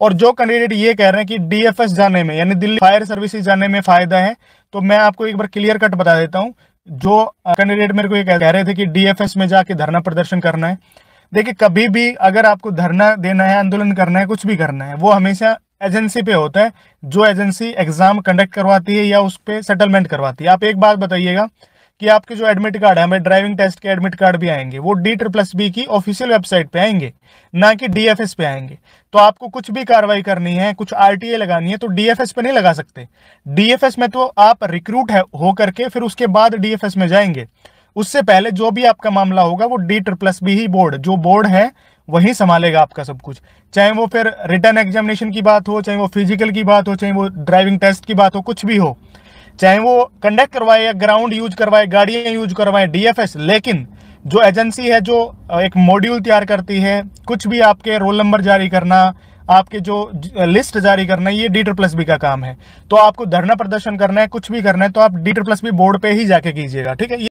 और जो कैंडिडेट ये कह रहे हैं कि डीएफएस जाने में, यानी दिल्ली फायर सर्विसेज़ जाने में फ़ायदा है तो मैं आपको एक बार क्लियर कट बता देता हूँ। जो कैंडिडेट मेरे को ये कह रहे थे कि डीएफएस में जाके धरना प्रदर्शन करना है। देखिए, कभी भी अगर आपको धरना देना है, आंदोलन करना है, कुछ भी करना है, वो हमेशा एजेंसी पे होता है। जो एजेंसी एग्ज़ाम कंडक्ट करवाती है या उस पर सेटलमेंट करवाती है। आप एक बात बताइएगा कि आपके जो एडमिट कार्ड है, हमें ड्राइविंग टेस्ट के एडमिट कार्ड भी आएँगे। वो डी प्लस बी की ऑफिशियल वेबसाइट पे आएँगे, ना कि डीएफएस पे आएँगे। तो आपको कुछ भी कार्रवाई करनी है, कुछ आरटीए लगानी है तो डीएफएस पे नहीं लगा सकते। डीएफएस में तो आप रिक्रूट है हो करके, फिर उसके बाद डीएफएस में जाएँगे। उससे पहले जो भी आपका मामला होगा, वो डी प्लस बी ही बोर्ड जो बोर्ड है, वही संभालेगा आपका सब कुछ। चाहे वो फिर रिटर्न एग्जामिनेशन की बात हो, चाहे वो फ़िज़िकल की बात हो, चाहे वो ड्राइविंग टेस्ट की बात हो, कुछ भी हो। चाहे वो कंडक्ट करवाए या ग्राउंड यूज़ करवाए, गाड़ियाँ यूज़ करवाए डीएफएस लेकिन जो एजेंसी है, जो एक मॉड्यूल तैयार करती है, कुछ भी आपके रोल नंबर जारी करना, आपके जो लिस्ट जारी करना, ये डी प्लस बी का काम है। तो आपको धरना प्रदर्शन करना है, कुछ भी करना है तो आप डी प्लस बी बोर्ड पे ही जाके कीजिएगा, ठीक है?